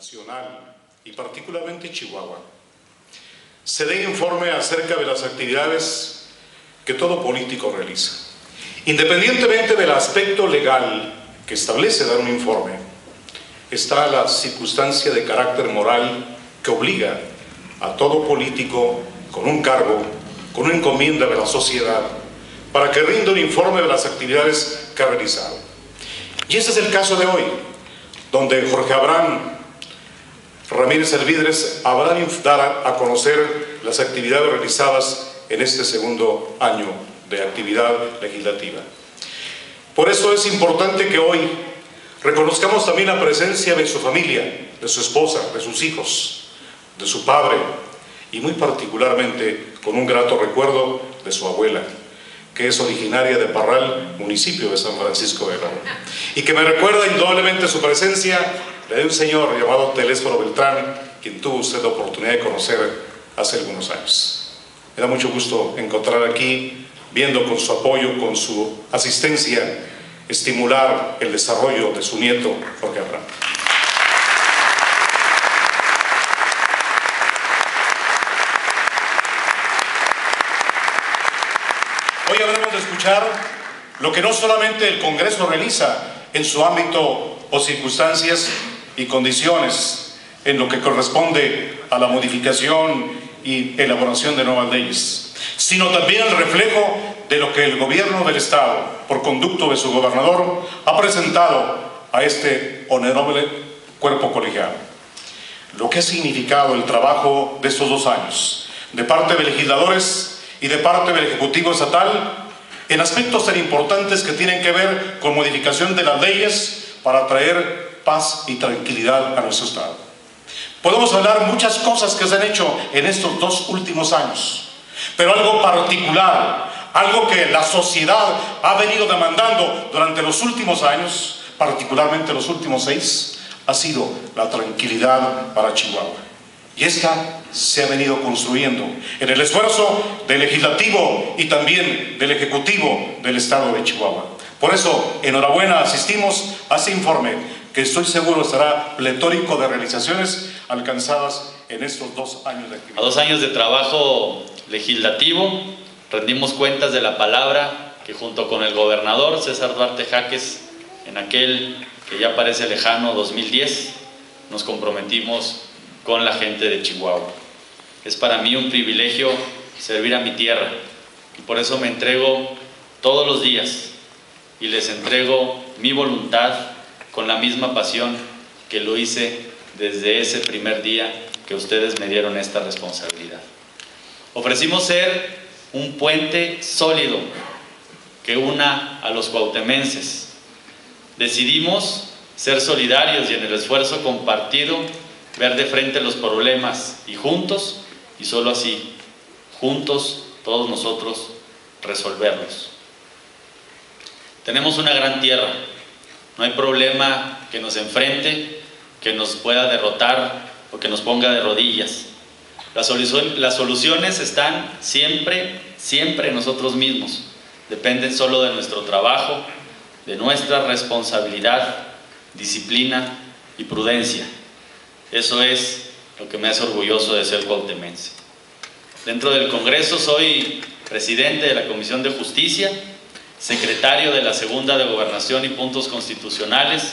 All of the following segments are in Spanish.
nacional y particularmente Chihuahua, se dé informe acerca de las actividades que todo político realiza. Independientemente del aspecto legal que establece dar un informe, está la circunstancia de carácter moral que obliga a todo político con un cargo, con una encomienda de la sociedad, para que rinda un informe de las actividades que ha realizado. Y ese es el caso de hoy, donde Jorge Abraham Ramírez Elvidres habrá de dar a conocer las actividades realizadas en este segundo año de actividad legislativa. Por eso es importante que hoy reconozcamos también la presencia de su familia, de su esposa, de sus hijos, de su padre y muy particularmente con un grato recuerdo de su abuela, que es originaria de Parral, municipio de San Francisco de Ramos, y que me recuerda indudablemente su presencia de un señor llamado Telésforo Beltrán, quien tuvo usted la oportunidad de conocer hace algunos años. Me da mucho gusto encontrar aquí, viendo con su apoyo, con su asistencia, estimular el desarrollo de su nieto, Jorge Abraham. Hoy habremos de escuchar lo que no solamente el Congreso realiza en su ámbito o circunstancias, y condiciones en lo que corresponde a la modificación y elaboración de nuevas leyes, sino también el reflejo de lo que el gobierno del Estado, por conducto de su gobernador, ha presentado a este honorable cuerpo colegiado. Lo que ha significado el trabajo de estos dos años, de parte de legisladores y de parte del Ejecutivo Estatal, en aspectos tan importantes que tienen que ver con modificación de las leyes para traer paz y tranquilidad a nuestro Estado. Podemos hablar muchas cosas que se han hecho en estos dos últimos años, pero algo particular, algo que la sociedad ha venido demandando durante los últimos años, particularmente los últimos seis, ha sido la tranquilidad para Chihuahua. Y esta se ha venido construyendo en el esfuerzo del legislativo y también del ejecutivo del Estado de Chihuahua. Por eso, enhorabuena, asistimos a este informe que estoy seguro será pletórico de realizaciones alcanzadas en estos dos años de actividad. A dos años de trabajo legislativo, rendimos cuentas de la palabra que junto con el gobernador César Duarte Jaques, en aquel que ya parece lejano 2010, nos comprometimos con la gente de Chihuahua. Es para mí un privilegio servir a mi tierra y por eso me entrego todos los días y les entrego mi voluntad con la misma pasión que lo hice desde ese primer día que ustedes me dieron esta responsabilidad. Ofrecimos ser un puente sólido que una a los cuautemenses. Decidimos ser solidarios y en el esfuerzo compartido ver de frente los problemas y juntos, y solo así, juntos, todos nosotros, resolverlos. Tenemos una gran tierra, no hay problema que nos enfrente, que nos pueda derrotar o que nos ponga de rodillas. Las, soluciones están siempre, siempre en nosotros mismos. Dependen solo de nuestro trabajo, de nuestra responsabilidad, disciplina y prudencia. Eso es lo que me hace orgulloso de ser cuautemense. Dentro del Congreso soy presidente de la Comisión de Justicia secretario de la Segunda de Gobernación y Puntos Constitucionales,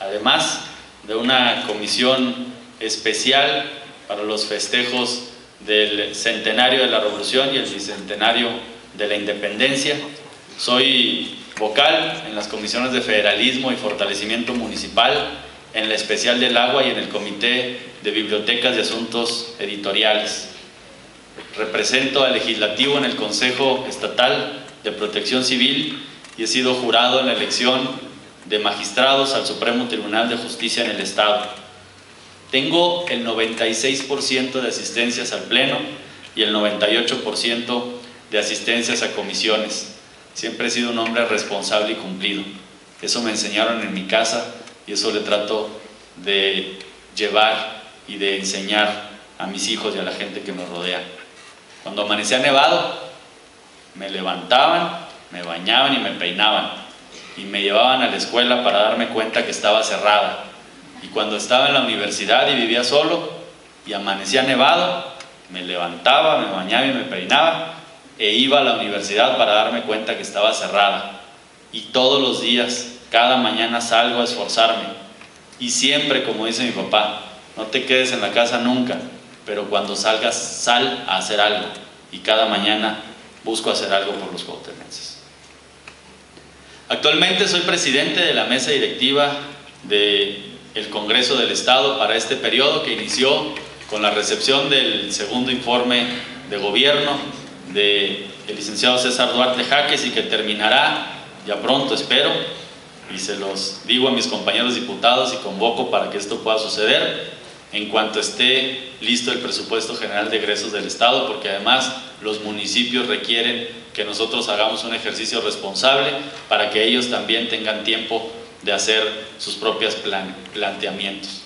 además de una comisión especial para los festejos del centenario de la Revolución y el bicentenario de la Independencia. Soy vocal en las comisiones de federalismo y fortalecimiento municipal, en la especial del agua y en el comité de bibliotecas y asuntos editoriales. Represento al legislativo en el Consejo Estatal de Protección Civil y he sido jurado en la elección de magistrados al Supremo Tribunal de Justicia en el Estado. Tengo el 96% de asistencias al Pleno y el 98% de asistencias a comisiones. Siempre he sido un hombre responsable y cumplido. Eso me enseñaron en mi casa y eso le trato de llevar y de enseñar a mis hijos y a la gente que me rodea. Cuando amanecía nevado, me levantaban, me bañaban y me peinaban y me llevaban a la escuela para darme cuenta que estaba cerrada. Y cuando estaba en la universidad y vivía solo y amanecía nevado, me levantaba, me bañaba y me peinaba e iba a la universidad para darme cuenta que estaba cerrada. Y todos los días, cada mañana salgo a esforzarme. Y siempre, como dice mi papá, no te quedes en la casa nunca, pero cuando salgas, sal a hacer algo. Y cada mañana busco hacer algo por los cuauhtémenses. Actualmente soy presidente de la mesa directiva del el Congreso del Estado para este periodo que inició con la recepción del segundo informe de gobierno del licenciado César Duarte Jaques y que terminará ya pronto, espero, y se los digo a mis compañeros diputados y convoco para que esto pueda suceder en cuanto esté listo el presupuesto general de egresos del Estado, porque además los municipios requieren que nosotros hagamos un ejercicio responsable para que ellos también tengan tiempo de hacer sus propios planteamientos.